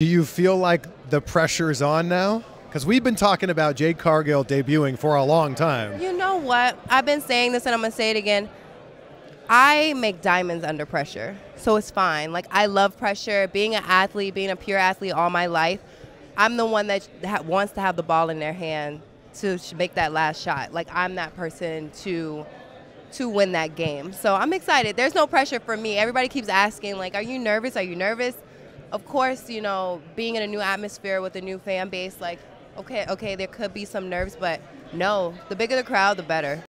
Do you feel like the pressure is on now? Because we've been talking about Jade Cargill debuting for a long time. You know what? I've been saying this and I'm going to say it again. I make diamonds under pressure, so it's fine. Like, I love pressure. Being an athlete, being a pure athlete all my life, I'm the one that wants to have the ball in their hand to make that last shot. Like, I'm that person to to win that game. So I'm excited. There's no pressure for me. Everybody keeps asking, like, are you nervous? Are you nervous? Of course, you know, being in a new atmosphere with a new fan base, like, okay, okay, there could be some nerves, but no, the bigger the crowd, the better.